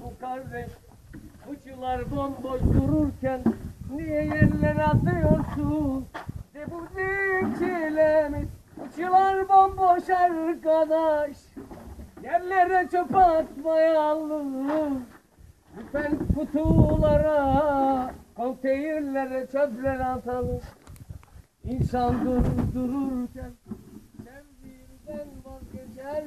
bu kardeş Fıçılar bomboş dururken Niye yerlere atıyorsun De bu çilemiz? Fıçılar bomboş arkadaş. Yerlere çöp atmayalım Lütfen kutulara Konteynerlere çöpler atalım. İnsan durur dururken Sevdiğinden vazgeçer?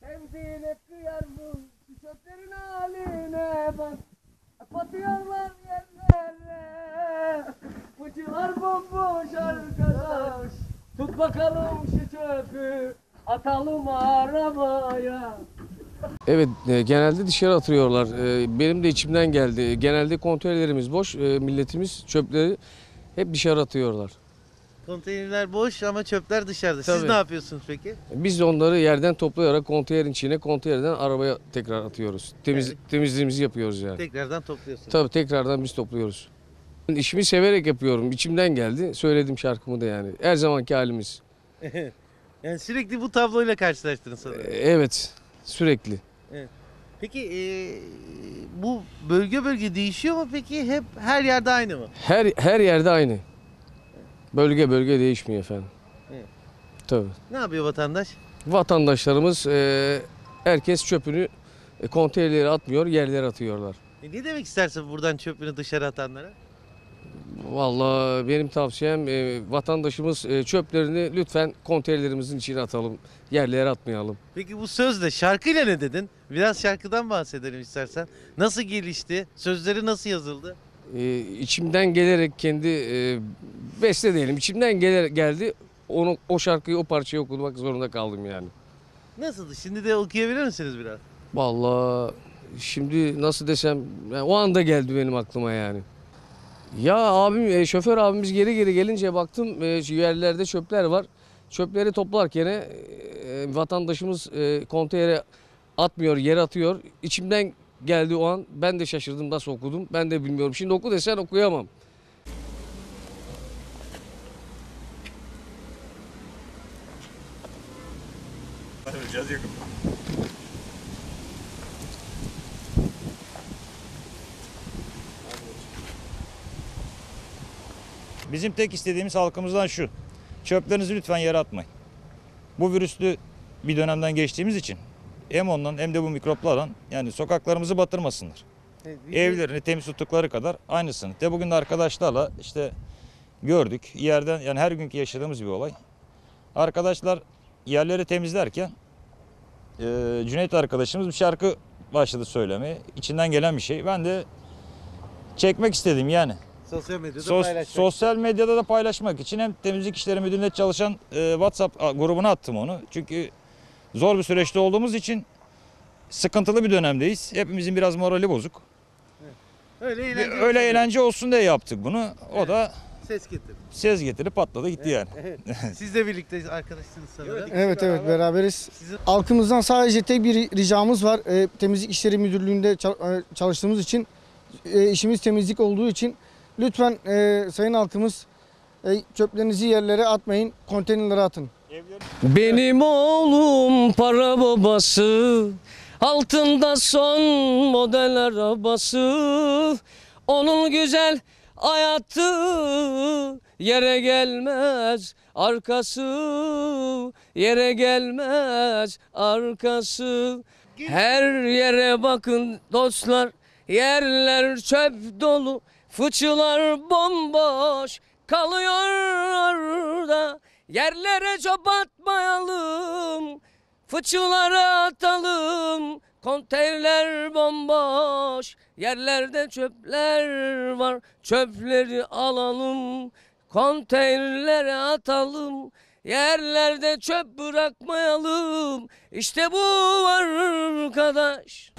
Sevdiğine kıyar mı? Şu çöplerin haline bak. Batıyorlar yerlere. Fıçılar bomboş arkadaş. Tut bakalım şu çöpü. Atalım arabaya. Evet e, genelde dışarı atıyorlar. E, benim de içimden geldi. Genelde konteynerlerimiz boş. E, milletimiz çöpleri hep dışarı atıyorlar. Konteynerler boş ama çöpler dışarıda. Siz Tabii. ne yapıyorsunuz peki? Biz de onları yerden toplayarak konteynerin içine, konteynerden arabaya tekrar atıyoruz. Temiz, Evet. Temizliğimizi yapıyoruz yani. Tekrardan topluyorsunuz. Tabii tekrardan biz topluyoruz. İşimi severek yapıyorum. İçimden geldi. Söyledim şarkımı da yani. Her zamanki halimiz. yani sürekli bu tabloyla karşılaştınız E, sanırım. Evet. Sürekli. Peki e, bu bölge bölge değişiyor mu peki? Hep her yerde aynı mı? Her her yerde aynı. Bölge bölge değişmiyor efendim. Evet. Tabii. Ne yapıyor vatandaş? Vatandaşlarımız e, herkes çöpünü e, konteynerlere atmıyor, yerlere atıyorlar. E, ne demek istersin buradan çöpünü dışarı atanlara? Vallahi benim tavsiyem e, vatandaşımız e, çöplerini lütfen konteynerlerimizin içine atalım. Yerlere atmayalım. Peki bu sözle şarkıyla ne dedin? Biraz şarkıdan bahsedelim istersen. Nasıl gelişti? Sözleri nasıl yazıldı? E, içimden gelerek kendi e, beste diyelim. İçimden geler, geldi. Onu o şarkıyı o parçayı okumak zorunda kaldım yani. Nasıldı? Şimdi de okuyabilir misiniz biraz? Vallahi şimdi nasıl desem yani o anda geldi benim aklıma yani. Ya abim e, şoför abimiz geri geri gelince baktım e, yerlerde çöpler var. Çöpleri toplarken e, vatandaşımız e, konteynere atmıyor, yere atıyor. İçimden geldi o an. Ben de şaşırdım nasıl okudum. Ben de bilmiyorum. Şimdi oku desen okuyamam. Bizim tek istediğimiz halkımızdan şu. Çöplerinizi lütfen yere atmayın. Bu virüslü bir dönemden geçtiğimiz için hem ondan hem de bu mikroplardan yani sokaklarımızı batırmasınlar. Evlerini temiz tuttukları kadar aynısını. De bugün de arkadaşlarla işte gördük. Yerden yani her günkü yaşadığımız bir olay. Arkadaşlar yerleri temizlerken e, Cüneyt arkadaşımız bir şarkı başladı söylemeye. İçinden gelen bir şey. Ben de çekmek istedim yani. Sosyal medyada Sos- paylaşmak. sosyal medyada da paylaşmak için hem temizlik işleri müdürlüğünde çalışan e, WhatsApp grubuna attım onu. Çünkü zor bir süreçte olduğumuz için sıkıntılı bir dönemdeyiz. Hepimizin biraz morali bozuk. Öyle Bir- eğlence. Öyle eğlence olsun diye yaptık bunu. O da Ses getir. ses getirip patladı gitti yani. Evet. Siz de birlikte arkadaşsınız sanırım. Evet evet beraberiz. Sizin Halkımızdan sadece tek bir ricamız var. E, temizlik işleri müdürlüğünde e, çalıştığımız için e, işimiz temizlik olduğu için lütfen e, sayın halkımız e, çöplerinizi yerlere atmayın, konteynerlere atın. Benim oğlum para babası Altında son model arabası Onun güzel hayatı Yere gelmez arkası Yere gelmez arkası Her yere bakın dostlar Yerler çöp dolu Fıçılar bomboş Kalıyor orada. Yerlere çöp atmayalım Fıçılara atalım. Konteyner bomboş Yerlerde çöpler var. Çöpleri alalım Konteynerlere atalım. Yerlerde çöp bırakmayalım. İşte bu arkadaş